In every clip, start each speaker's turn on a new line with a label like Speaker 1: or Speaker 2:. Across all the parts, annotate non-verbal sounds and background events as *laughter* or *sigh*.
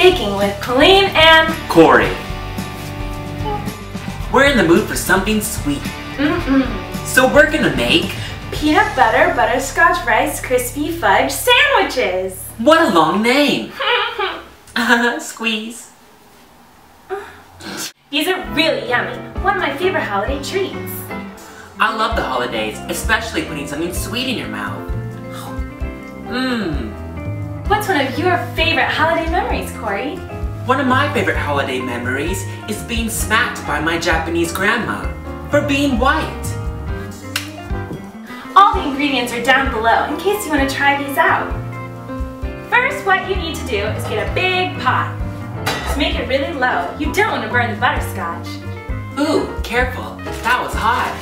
Speaker 1: Baking with Colleen and
Speaker 2: Kory. We're in the mood for something sweet.
Speaker 1: mm-mm,
Speaker 2: So we're gonna make
Speaker 1: peanut butter butterscotch Rice Krispie fudge sandwiches.
Speaker 2: what a long name. *laughs* Uh-huh, squeeze. *sighs*
Speaker 1: These are really yummy. One of my favorite holiday treats.
Speaker 2: I love the holidays, especially putting something sweet in your mouth. Mmm.
Speaker 1: What's one of your favorite holiday memories, Kory?
Speaker 2: One of my favorite holiday memories is being smacked by my Japanese grandma for being white.
Speaker 1: All the ingredients are down below in case you want to try these out. First, what you need to do is get a big pot. Just make it really low. You don't want to burn the butterscotch.
Speaker 2: Ooh, careful. That was hot.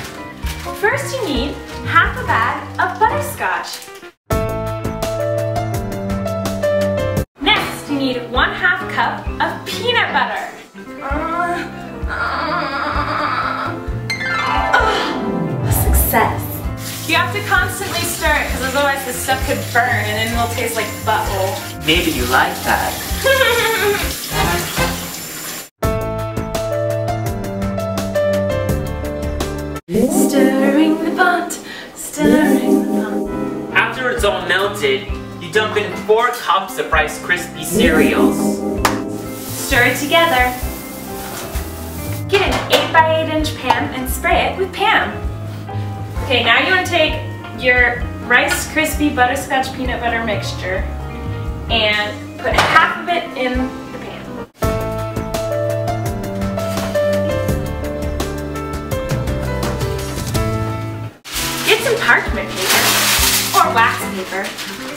Speaker 1: First, you need half a bag of butterscotch. Need one half cup of peanut butter. Oh, success. You have to constantly stir it because otherwise the stuff could burn and then it'll taste like butthole.
Speaker 2: Maybe you like that.
Speaker 1: stirring the pot, stirring the pot.
Speaker 2: After it's all melted, you dump in four cups of Rice Krispie cereals.
Speaker 1: Stir it together. Get an 8 by 8 inch pan and spray it with Pam. Okay, now you want to take your Rice Krispie Butterscotch Peanut Butter mixture and put half of it in the pan. Get some parchment paper or wax paper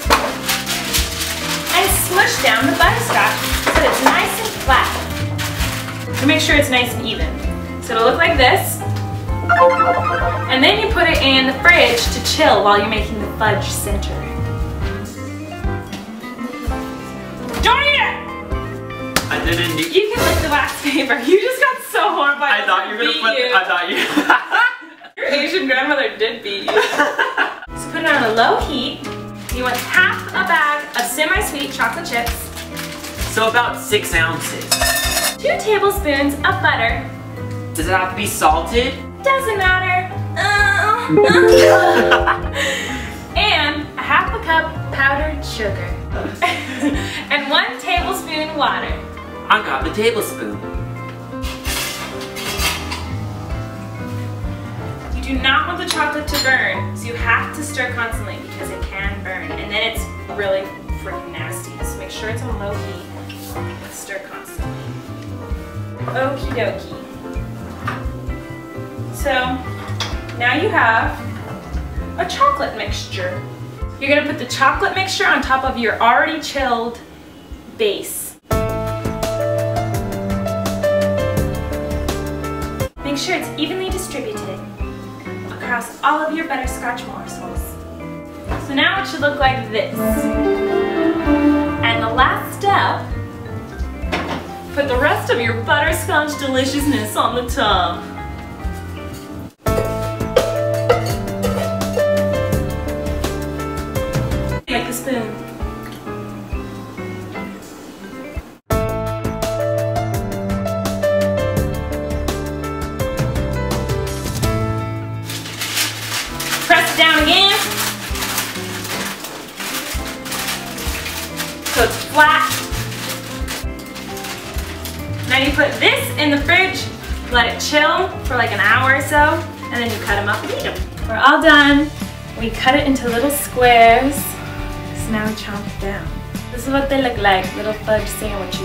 Speaker 1: smush down the butterscotch so that it's nice and flat. To make sure it's nice and even. So it'll look like this. And then you put it in the fridge to chill while you're making the fudge center. Don't eat it!
Speaker 2: I didn't do-
Speaker 1: You can lick the wax paper. You just got so horrified.
Speaker 2: I thought you were gonna put.
Speaker 1: you.
Speaker 2: I thought you. *laughs* *laughs*
Speaker 1: Your Asian grandmother did beat you. *laughs* so put it on a low heat. You want half a bag semi-sweet chocolate chips.
Speaker 2: so about six ounces.
Speaker 1: Two tablespoons of butter.
Speaker 2: Does it have to be salted?
Speaker 1: Doesn't matter. *laughs* Uh. and a half a cup powdered sugar. *laughs* and one tablespoon water.
Speaker 2: I got the tablespoon.
Speaker 1: You do not want the chocolate to burn, so you have to stir constantly because it can burn. And then it's really freaking nasty. So make sure it's on low heat. and Stir constantly. Okie dokie. So now you have a chocolate mixture. You're gonna put the chocolate mixture on top of your already chilled base. Make sure it's evenly distributed across all of your butterscotch morsels. So now it should look like this. Put the rest of your butterscotch deliciousness on the top. Make a spoon. Press it down again. So it's flat. Now you put this in the fridge, let it chill for like an hour or so, and then you cut them up and eat them. We're all done. We cut it into little squares. So now we chomp it down. This is what they look like, little fudge sandwiches.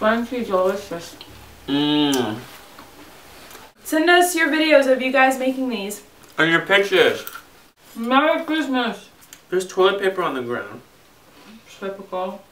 Speaker 3: Crunchy delicious.
Speaker 2: Mmm.
Speaker 1: Send us your videos of you guys making these.
Speaker 2: And your pictures.
Speaker 3: Merry Christmas.
Speaker 2: There's toilet paper on the ground.
Speaker 3: Typical.